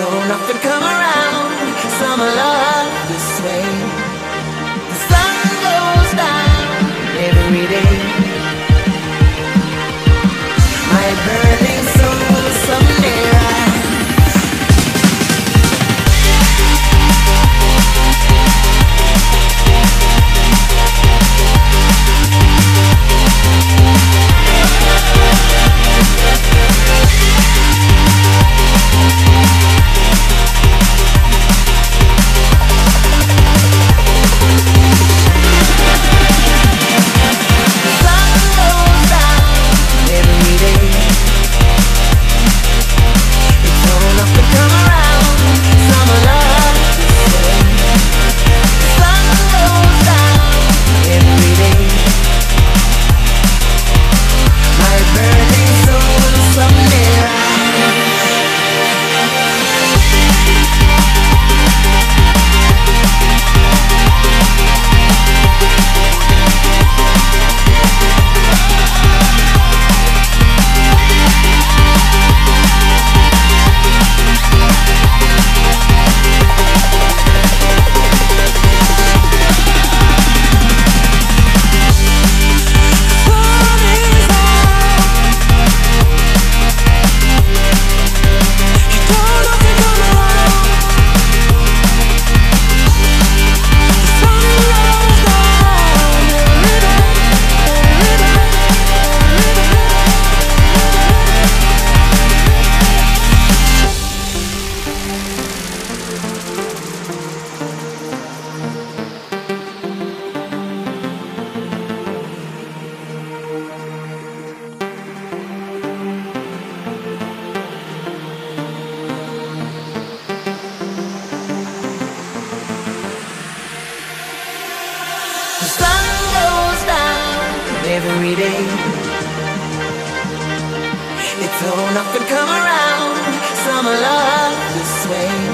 It's all not to come around. Summer love this way. The sun goes down every day. Every day. It's all up and come around. Summer love this way.